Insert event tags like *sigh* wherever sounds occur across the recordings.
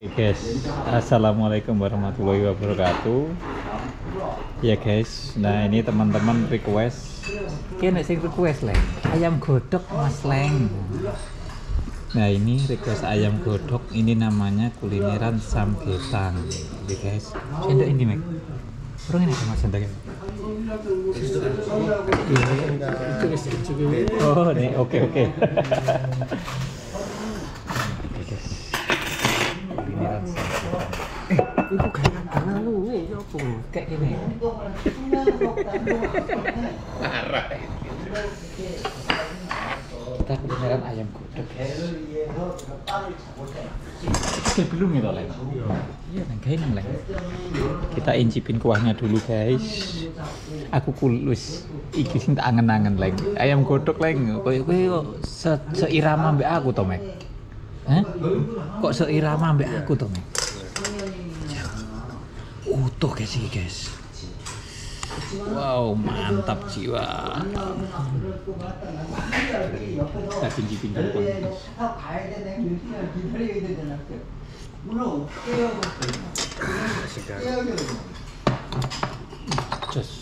Oke guys, assalamualaikum warahmatullahi wabarakatuh. Ya guys, nah ini teman-teman request. Kene sing request leng, ayam godok Mas Leng. Nah ini request ayam godok, ini namanya kulineran samgetan. Oke guys, sendok ini mek. Kurang ini sama sendok ini. Oh, nih oke oke. Oke *laughs* guys. Samgetan. Iku kayak tangan lu nih, ya apa? Kayak gini. Kita kulineran ayam godok. Oke, belum ya, Leng? Iya, Leng. Kayak Leng. Kita incipin kuahnya dulu, guys. Aku kulus. Iki sing tak angen-angen, Leng. Ayam godok, Leng. Koyo se seirama mbek aku to, Mek? Hah? Kok seirama mbek aku to, Mek? Utuh guys ini, guys. Wow, mantap jiwa.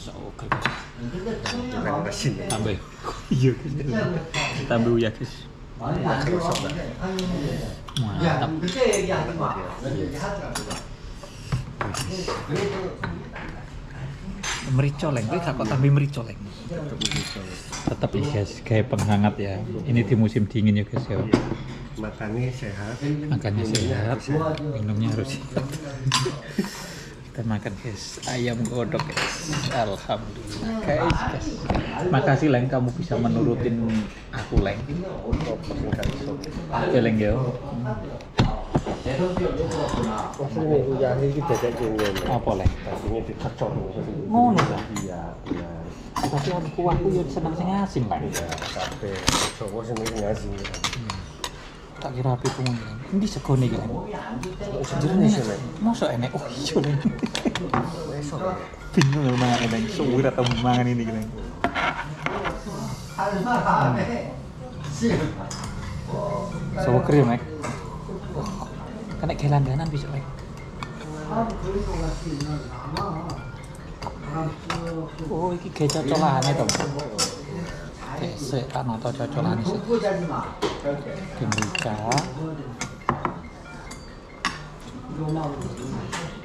Oke guys. Bukan mesin. Tambah. Iya guys. Tambah ya guys. Mantap. Merico leng, gue kok tambah merico leng. Tetap ya guys, kayak penghangat ya. Ini di musim dingin ya guys ya. Makannya sehat. Makannya sehat, minumnya harus sehat. Kita makan guys, ayam godok guys. Alhamdulillah guys, guys. Makasih leng kamu bisa menurutin aku leng. Ya leng ya. Apa leng? Ngono lah. Iya. Tapi aku kuahku ya seneng sing asin lah. Iya, kabeh. Jawa sendiri ngasih. Tak kira api pun Ini segone leng. Sejernih sih. Masa enek? Oh iya. Esok. Bingung lho mangan leng. Suwir atau mangan ini leng. Sawo krim mek. Kena gelangganan bisa mek. Oh, iki ge cocolane to. Sik tak nata cocolane sik. Kemrica.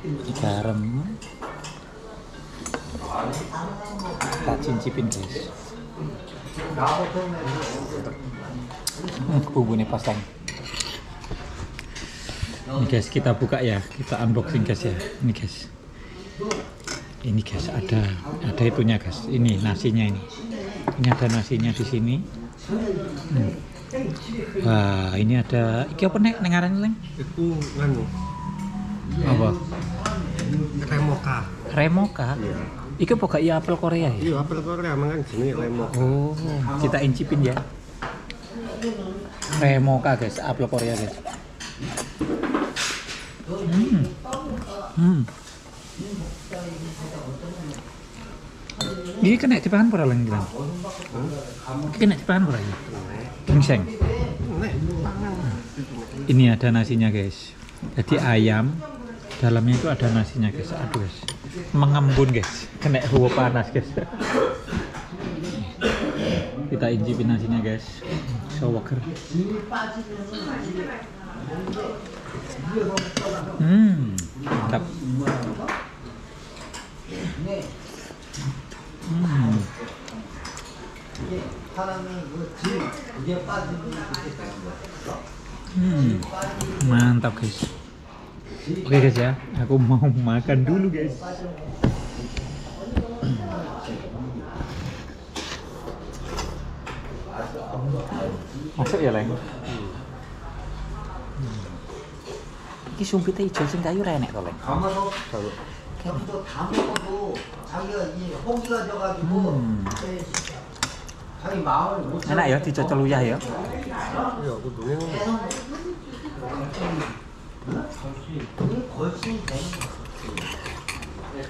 Iki garam. Kita cincipin guys. Hmm, bumbunya pas Leng. Ini guys kita buka ya, kita unboxing guys ya. Ini guys. Ini guys ada ada itunya guys. Ini nasinya ini. Ini ada nasinya di sini. Hmm. Wah, ini ada iki apa nek nengaran Leng? Itu nganu. Apa? Remoka. Remoka. Iya. Iki apa gak iya apel Korea ya? Iya, apel Korea mangan jenis remoka. Oh, kita incipin ya. Remoka guys, apel Korea guys. Hmm. Hmm. Ini kena dipangan pura lagi. Ini kena dipangan pura ya. Gingseng. Ini ada nasinya guys. Jadi ayam dalamnya itu ada nasinya guys. Aduh guys, mengembun guys. Kena hawa panas guys. Kita incipin nasinya guys. Sawaker. Hmm, mantap. Hmm. Hmm, mantap guys. Oke guys ya, aku mau makan dulu guys. Masuk ya leng. Iki sumpitnya hijau sing kayu renek to leng. 겹도 다 먹어도 자기가 이 호기가 져가지고 음. 자기 마음을 못 하나 여태 저 떨고 자해요.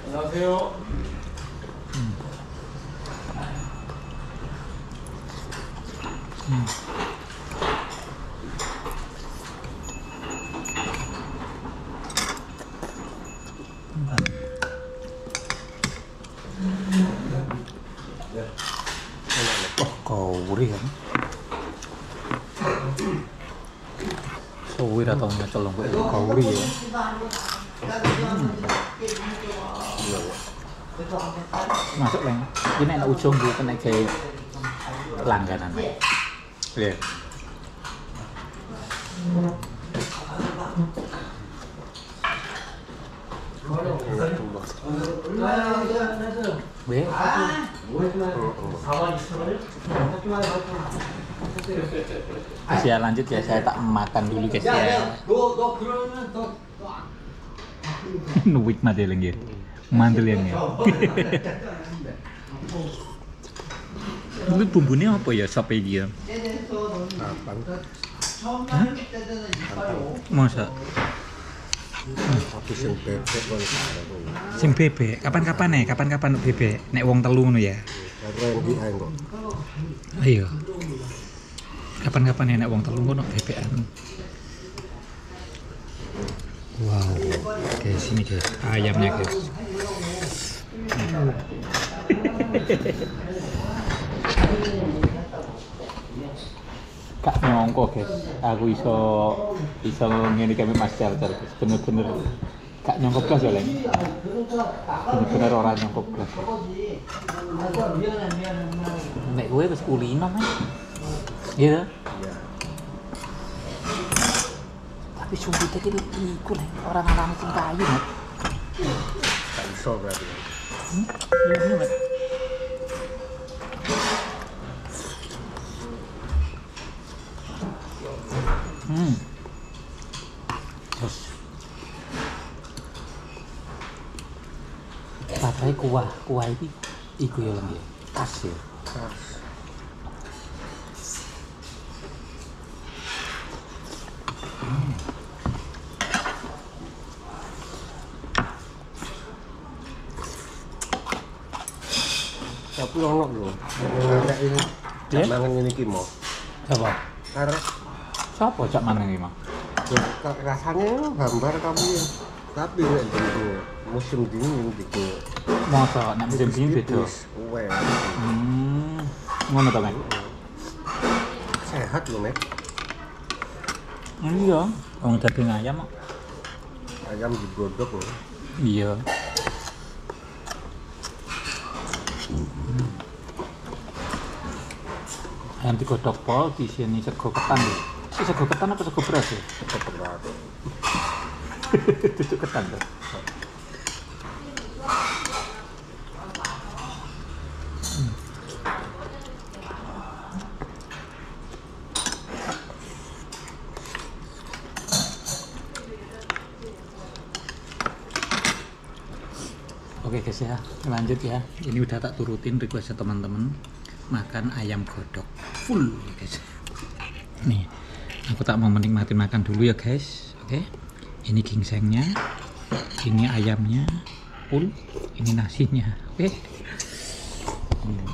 안녕하세요. 음. 음. Gue udah tau nyocol loh gue kauri ya masuk leng ini enak ujung gue kena kayak langganan iya Enak tuh, Bos. Be, Guys ya lanjut ya, saya tak makan dulu guys ya. Nuwik *laughs* mati lagi. yang ya. Itu bumbunya apa ya sampai dia? Masa? Ya. Sing bebek kapan-kapan nih, kapan-kapan bebek nek wong Telung ngono ya. Ayo kapan-kapan ya, enak wong telung ngono BPN wow. Oke, sini guys. Ayamnya guys. Kak nyongko guys, aku iso iso ngene kami Mas Charger guys, bener-bener. Kak nyongko blas ya Leng? Bener-bener orang nyongko blas. Nek gue wis kulino mah Iya. Iya. Tapi sumpite iki iku Leng, orang ngarani sing kayu. Gak iso berarti. Iya bener Nek. Hmm. Terus Papai kuah, kuah iki iku ya ya. Khas ya. Tapi ono lho. Nek ini Iya? mangan ngene iki mau. Apa? Karena Siapa cak mana nih, Mang? ya, ka- rasanya gambar kamu ya. Tapi nek di musim dingin gitu. Masa nek musim dingin beda. Tipis, Weh. Hmm. Ngono to, Mek? Sehat loh, Mek. Iya, wong daging ayam kok. Ayam digodok loh. Iya. Ayam digodok pol di sini sego ketan ya. Si sego ketan apa sego beras ya? Berat. Tutuk *laughs* ketan tuh. Oke guys ya, lanjut ya. Ini udah tak turutin request teman-teman makan ayam godok full ya guys. Nih, aku tak mau menikmati makan dulu ya guys. Oke, ini gingsengnya, ini ayamnya full, ini nasinya. Oke. Hmm.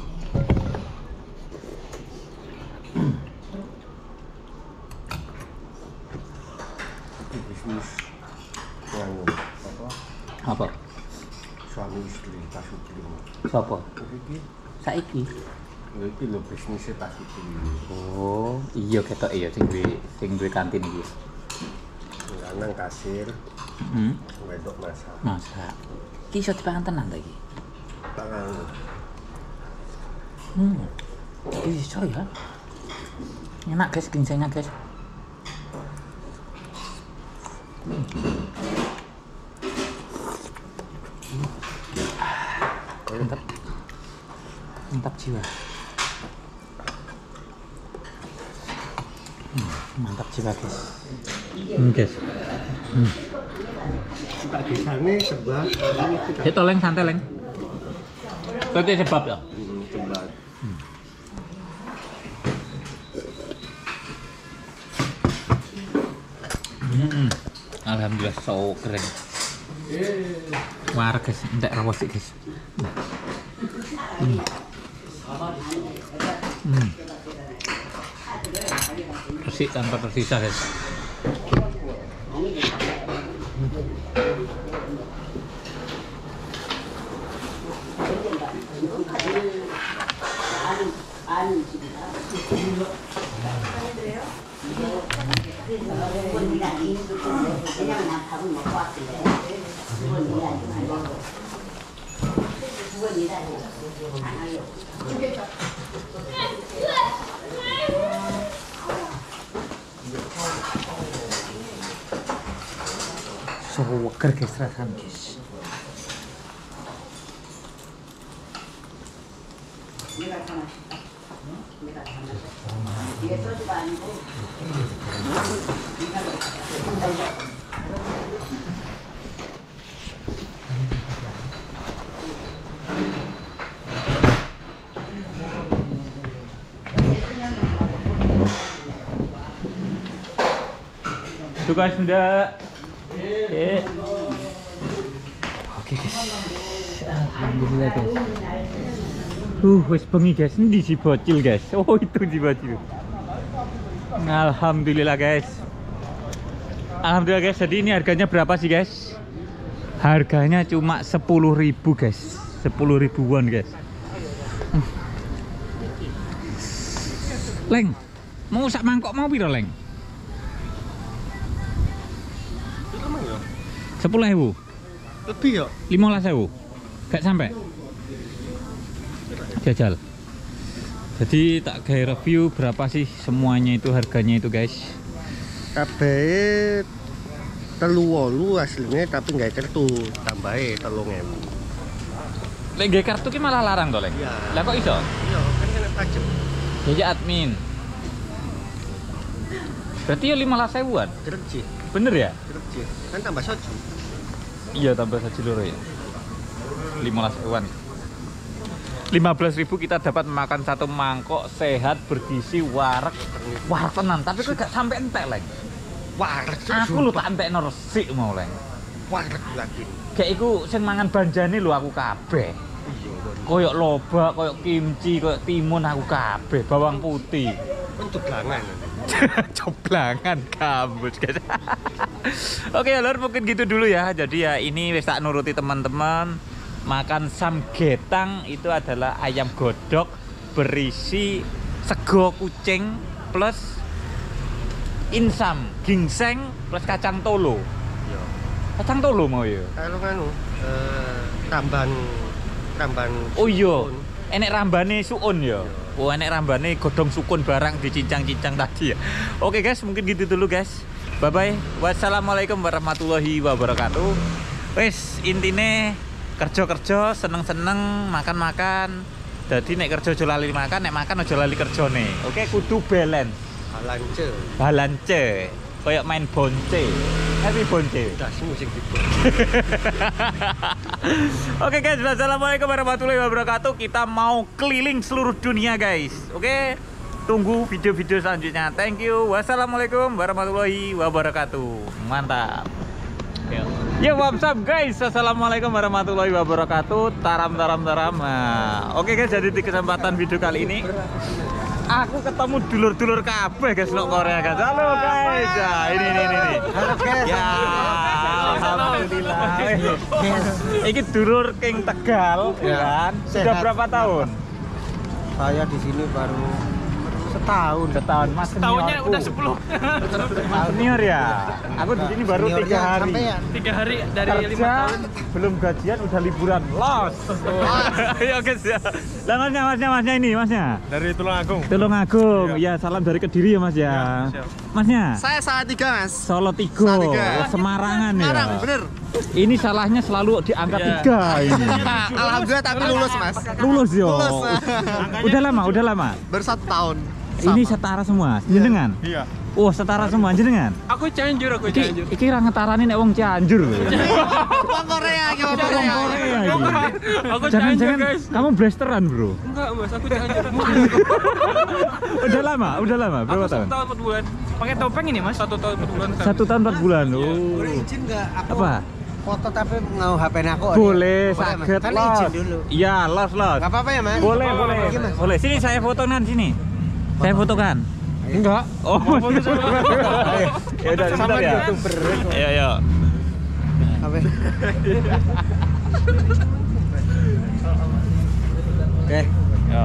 Itu bisnis yang apa? Apa? Suami istri pasutri. Siapa? Iki Saiki. ya iki lho bisnisnya pasutri. Oh, iya ketok iya sing duwe sing duwe kantin iki. Lanang kasir, Hmm. wedok masak. Masa. Ki iso dipangan tenan ta iki? Tak nganggo. Hmm. Iso ya. Enak guys gingsengnya guys. Hmm. Mantap. Mantap jiwa. Hmm, mantap jiwa guys. Hmm, guys. Tak desane sebelah ini kita leng santai leng. Berarti sebab ya. Hmm. Hmm. Alhamdulillah so keren. War guys, ndak rawat sih guys. Hmm. Hmm. Bersih tanpa tersisa guys. 그냥 난 밥은 먹고 왔길래 두번 일하지 말고 说我客气啥东西？Sukaisunda. Yeah. Oke okay, guys, alhamdulillah guys. Uh, wes bengi guys, ini si bocil guys. Oh itu si bocil. Alhamdulillah guys. Alhamdulillah guys. Jadi ini harganya berapa sih guys? Harganya cuma 10.000 guys. 10 ribuan guys. Leng, mau sak mangkok mau piro leng? Sepuluh ribu, Lebih ya? lima belas ribu, gak sampai. Jajal. Jadi tak kayak review berapa sih semuanya itu harganya itu guys. Kabeh telu wolu aslinya tapi nggak kartu tambahe telung ewu. Lek nggih kartu ki malah larang to, Leng. Iya. Lah kok iso? Iya kan kena pajak Jadi admin. Berarti ya lima belas ribuan. kerja Bener ya? kerja kan tambah soju. Iya tambah saja loro ya. 15 ribuan. 15 ribu kita dapat makan satu mangkok sehat bergizi warak warak tenan tapi kok gak sampai entek leng Warak aku lu tak entek resik mau leng warak lagi. kayak iku sing mangan banjane lu aku kabeh Iya, koyok lobak koyok kimchi koyok timun aku kabeh bawang putih untuk langan. *laughs* coblangan gambus guys *laughs* oke ya lor mungkin gitu dulu ya. Jadi ya ini wis tak nuruti teman-teman. Makan samgetang itu adalah ayam godok berisi sego kucing plus insam gingseng plus kacang tolo. Iya. kacang tolo mau ya? Kalau nganu eh tambahan tambahan oh iya. enek rambane suun ya? Oh enek rambane godong sukun barang dicincang-cincang tadi ya. Oke guys mungkin gitu dulu guys bye bye wassalamualaikum warahmatullahi wabarakatuh. Wes intine kerja-kerja seneng-seneng makan-makan. Jadi nek kerja aja lali makan nek makan aja lali kerjane. Oke kudu balance. Halance. balance. Kayak main bonce. Happy bonce. Dasmu sing dibuat. *laughs* Oke guys, wassalamualaikum warahmatullahi wabarakatuh. Kita mau keliling seluruh dunia guys. Oke, tunggu video-video selanjutnya. Thank you. Wassalamualaikum warahmatullahi wabarakatuh. Mantap. Yo, what's up guys? Assalamualaikum warahmatullahi wabarakatuh. Taram taram taram. Nah, oke guys, jadi di kesempatan video kali ini aku ketemu dulur-dulur kabeh guys lo Korea guys. Halo guys. Nah, ini ini ini. ini. Halo, guys. Ya, alhamdulillah. Ini dulur King Tegal, ya Ya. kan? Sudah berapa tahun? Saya di sini baru setahun. Setahun. Mas Tahunnya seniorku. udah 10 Senior ya. Aku di sini baru tiga hari. sampean. tiga hari dari lima tahun belum gajian udah liburan. Los. Ayo guys ya. Lah masnya, masnya, masnya ini, masnya. dari Tulungagung Tulung Agung. Ya, salam dari Kediri ya, Mas ya. siap. Masnya. Saya salah tiga mas. Solo Tigo, Salatiga. Semarangan ya. Sekarang bener. Ini salahnya selalu di angka Iya. tiga *laughs* ini. Alhamdulillah tapi lulus mas. Lulus yo. Lulus. Udah lama, udah lama. Baru satu tahun. Ini setara semua, jenengan. iya Oh, setara semua jenengan. aku Cianjur aku Iki Cianjur iki ra ngetarani nek wong Cianjur. *laughs* Wong Korea, Wong wong Korea. Korea iki. aku Cianjur Jangan-jangan guys kamu blasteran, Bro. enggak mas aku Cianjur *laughs* Udah lama, udah lama. Berapa aku satu tahun? tahun empat bulan pakai topeng ini mas satu tahun empat bulan Satu tahun empat bulan. Iya. Oh. Boleh izin nggak? Aku Apa? foto tapi mau HP aku. Boleh, sakit Kan izin dulu. Iya, los, los. Gak apa-apa ya mas? Boleh, boleh. Boleh. Sini saya fotokan sini. Saya fotokan. Enggak. Oh, *laughs* ya udah sebentar ya. Ayo, ayo. Apa? Oke. Ya.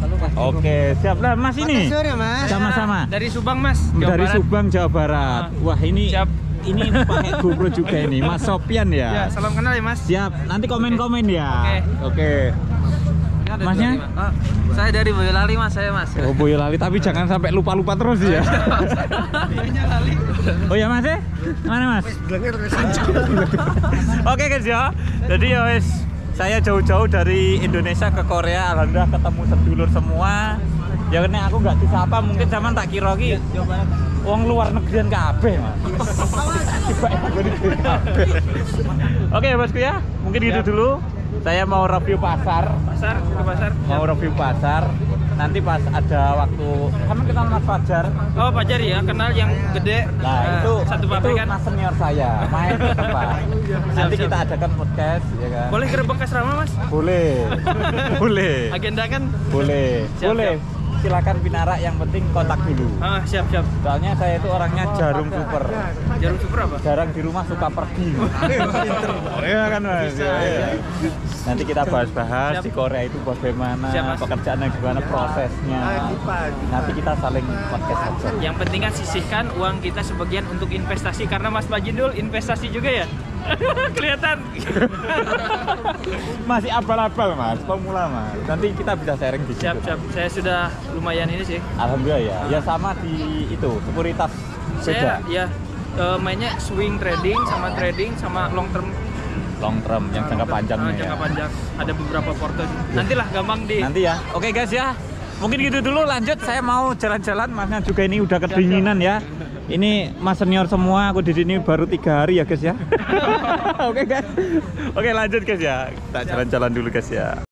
Anu Oke, siap lah Mas ini. Mas. Sama-sama. Dari Subang Mas. Jawa Dari Barat. Subang, Jawa Barat. Wah, ini Siap. ini pakai GoPro juga ini. Mas Sopian Ya, ya. salam kenal ya Mas. Siap. Nanti komen-komen ya. Oke. Masnya? Oh, saya dari Boyolali Mas, saya Mas. Oh Boyolali tapi jangan sampai lupa-lupa terus ya. oh ya Mas ya? Mana Mas? Oke guys ya. Jadi ya wes saya jauh-jauh dari Indonesia ke Korea alhamdulillah ketemu sedulur semua. Ya kena aku nggak disapa mungkin zaman tak kira ki Wong luar negerian kabeh, Mas. Oke, Bosku ya. Mungkin gitu dulu. Saya mau review pasar Pasar, ke pasar. mau review pasar nanti pas ada waktu kamu kenal Mas Fajar Oh, Pajar ya, kenal yang gede. nah Eh, itu satu pabrik kan. mas senior saya main ke tempat *laughs* nanti siap. kita adakan podcast ya kan Boleh ke asrama Mas? boleh *laughs* boleh Agenda kan? boleh Siap, boleh silakan Pinara yang penting kontak dulu Ah, siap, siap. soalnya saya itu orangnya jarum super Jarum super apa? jarang di rumah suka pergi *laughs* Iya kan mas Iya, iya. nanti kita bahas-bahas Siap. di Korea itu bagaimana Siap, Mas. pekerjaannya gimana prosesnya nanti kita saling podcast aja Yang penting kan sisihkan uang kita sebagian untuk investasi karena Mas Bajindul investasi juga ya. *laughs* Kelihatan. *laughs* masih abal-abal mas. Pemula mas. Nanti kita bisa sharing di situ siap, siap. Saya sudah lumayan ini sih. alhamdulillah ya. Ya sama di itu sekuritas Saya beda ya eh, mainnya swing trading sama trading sama long term. Long term yang jangka panjang Ah, ya. jangka panjang. Ada beberapa porto. Nantilah gampang di nanti ya. Oke guys ya. Mungkin gitu dulu. Lanjut saya mau jalan-jalan. Masnya juga ini udah kedinginan ya ini mas senior semua aku di sini baru tiga hari ya guys ya. *laughs* Oke guys. Oke lanjut guys ya. Kita jalan-jalan dulu guys ya